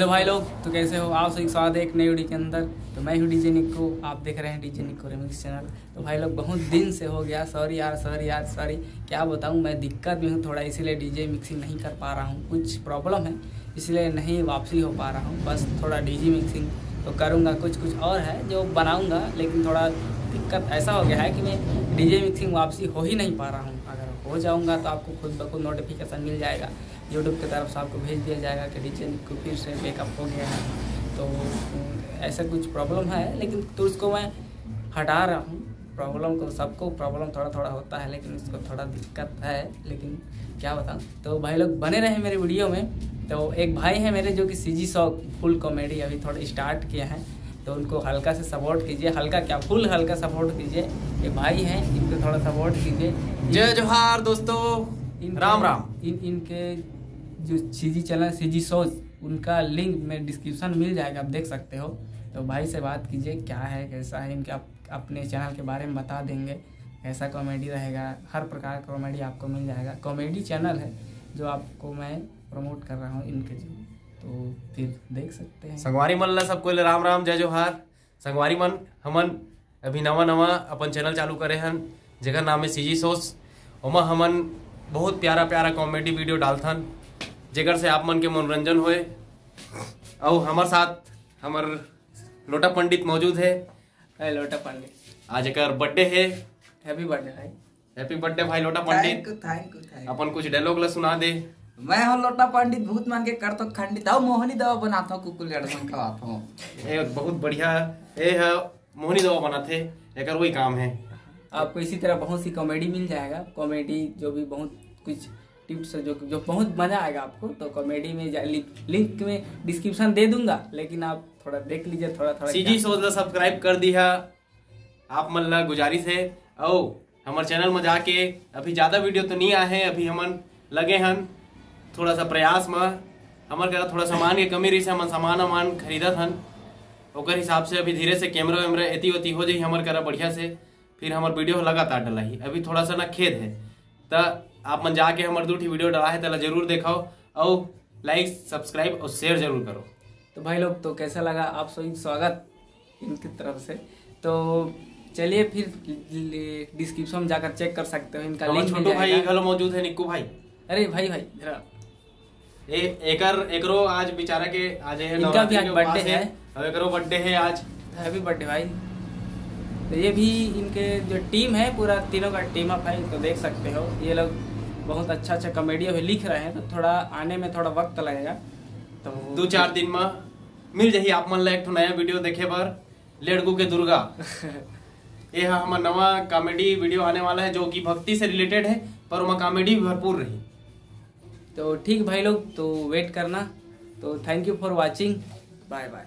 तो भाई लोग तो कैसे हो? आप सभी स्वागत है एक नई वीडियो के अंदर। तो मैं हूँ डीजे निको, आप देख रहे हैं डीजे निको रेमिक्स चैनल तो भाई लोग, बहुत दिन से हो गया। सॉरी यार सॉरी यार सॉरी क्या बताऊँ, मैं दिक्कत में हूँ थोड़ा, इसीलिए डीजे मिक्सिंग नहीं कर पा रहा हूँ। कुछ प्रॉब्लम है, इसलिए नहीं वापसी हो पा रहा हूँ। बस थोड़ा डीजे मिक्सिंग तो करूँगा। कुछ कुछ और है जो बनाऊँगा, लेकिन थोड़ा दिक्कत, ऐसा हो गया है कि मैं डीजे मिक्सिंग वापसी हो ही नहीं पा रहा हूँ। हो जाऊँगा तो आपको खुद ब, खुद नोटिफिकेशन मिल जाएगा। यूट्यूब की तरफ़ से आपको भेज दिया जाएगा कि डीजे को फिर से बैकअप हो गया है। तो ऐसा कुछ प्रॉब्लम है, लेकिन तो उसको मैं हटा रहा हूँ। प्रॉब्लम को, सबको प्रॉब्लम थोड़ा थोड़ा होता है, लेकिन उसको थोड़ा दिक्कत है, लेकिन क्या बताऊँ? तो भाई लोग बने रहे मेरे वीडियो में। तो एक भाई है मेरे जो कि सी जी फुल कॉमेडी अभी थोड़ा स्टार्ट किया है। तो उनको हल्का से सपोर्ट कीजिए। हल्का क्या? फुल हल्का सपोर्ट कीजिए। ये भाई हैं इनको थोड़ा सपोर्ट कीजिए। जय जोहार दोस्तों। इनके- राम राम। इन इनके जो C G channel C G shows उनका लिंक में डिस्क्रिप्शन मिल जाएगा आप देख सकते हो। तो भाई से बात कीजिए क्या है कैसा है इनके आप अपने चैनल के बारे में बता देंगे। कैसा कॉमेडी रहेगा हर प्रकार का कॉमेडी आपको मिल जाएगा। कॉमेडी चैनल है जो आपको मैं प्रमोट कर रहा हूँ इनके जो तो फिर देख सकते हैं। संगवारी मन ला सबको राम राम जय जोहार। संगवारी मन हमन अभी नवा नवा अपन चैनल चालू करे हन जेकर नाम है सीजी सोस। ओमा हमन बहुत प्यारा प्यारा कॉमेडी वीडियो डालथन जेकर से आप मन के मनोरंजन होए। और हमार साथ हमार लोटा पंडित मौजूद है। है लोटा पांडे आज एक बर्थडे है। हैप्पी बर्थडे भाई। हैप्पी बर्थडे भाई Lota Pandit. Thank you thank you अपन कुछ डायलॉग ला सुना दे। मैं हूँ लोटा पंडित भूत मान के कर तो खंडित। आओ मोहनी दवा बनाता हूँ कुकुल लड़कन खवाता हूँ। ये बहुत बढ़िया। ये है मोहनी दवा बनाते। एक वही काम है। आपको इसी तरह बहुत सी कॉमेडी मिल जाएगा। कॉमेडी जो भी बहुत कुछ टिप्स जो जो बहुत मज़ा आएगा आपको तो कॉमेडी में जा- लि, लिंक में डिस्क्रिप्शन दे दूँगा। लेकिन आप थोड़ा देख लीजिए थोड़ा थोड़ा सीजी सोच ला सब्सक्राइब कर दिया आप मन ला गुजारिश है। औ हमारे चैनल में जाके अभी ज़्यादा वीडियो तो नहीं आए हैं अभी हमन लगे हन। थोड़ा सा प्रयास में। हमारे करा थोड़ा सामान के कमी रही से हमन सामान वामान खरीदत हन ओकर हिसाब से अभी धीरे से कैमरा वैमरा एती ओती हो जाई हमारे करा बढ़िया से। फिर हमार वीडियो लगातार डलाई। अभी थोड़ा सा ना खेद है। तो आप मन जाके हमारे दू वीडियो डला है तला ज़रूर देखाओ। और लाइक सब्सक्राइब और शेयर ज़रूर करो। तो भाई लोग तो कैसा लगा आप सभी स्वागत इनकी तरफ़ से? तो चलिए फिर डिस्क्रिप्शन में जाकर चेक कर सकते हो। इनका लिंक छोटू भाई घलो मौजूद है निक्कू भाई। अरे भाई भाई जरा ए एकर एकरो आज बेचारा के आज है इनका भी आज उपवास है। और एकरो बर्थडे है आज। हैप्पी बर्थडे भाई। तो ये भी इनके जो टीम है पूरा तीनों का टीम अप है तो देख सकते हो। ये लोग बहुत अच्छा अच्छा कॉमेडी अभी लिख रहे हैं तो थोड़ा आने में थोड़ा वक्त लगेगा। तो दो चार दिन में मिल जाही आप मन ला एक नया वीडियो देखे पर लेडगू के दुर्गा। ये हमारा नवा कॉमेडी वीडियो आने वाला है जो कि भक्ति से रिलेटेड है पर वहाँ कॉमेडी भी भरपूर रही। तो ठीक भाई लोग तो वेट करना। तो thank you for watching bye bye